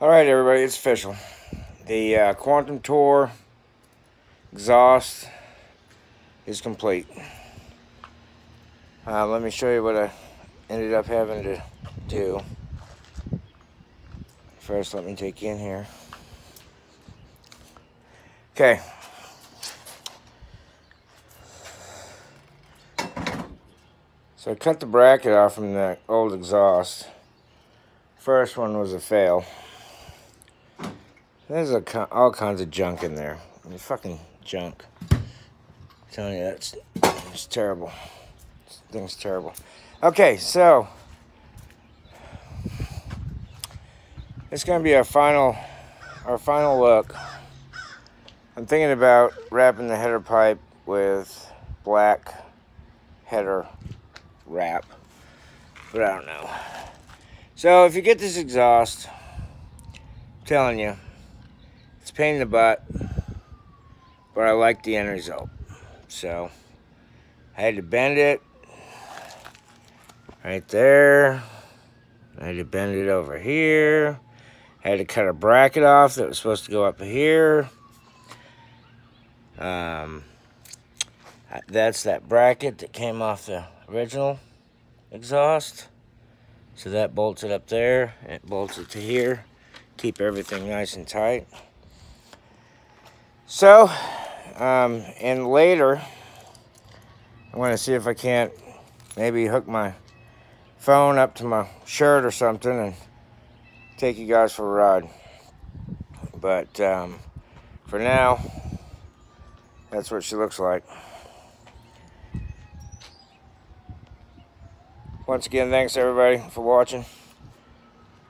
All right, everybody, it's official. The uh, Quantum Tour exhaust is complete. Uh, let me show you what I ended up having to do. First, let me take you in here. Okay. So I cut the bracket off from the old exhaust. First one was a fail. There's a, all kinds of junk in there. I mean, fucking junk. I'm telling you, that's it's terrible. This thing's terrible. Okay, so it's gonna be our final, our final look. I'm thinking about wrapping the header pipe with black header wrap, but I don't know. So if you get this exhaust, I'm telling you, it's a pain in the butt, but I like the end result. So I had to bend it right there. I had to bend it over here. I had to cut a bracket off that was supposed to go up here. Um, that's that bracket that came off the original exhaust. So that bolts it up there. It bolts it to here. Keep everything nice and tight. So, um, and later, I want to see if I can't maybe hook my phone up to my shirt or something and take you guys for a ride. But um, for now, that's what she looks like. Once again, thanks everybody for watching.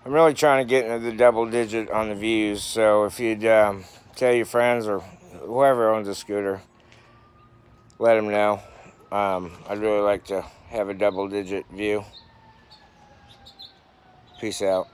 I'm really trying to get into the double digit on the views, so if you'd um, tell your friends or whoever owns a scooter, let them know. Um, I'd really like to have a double digit view. Peace out.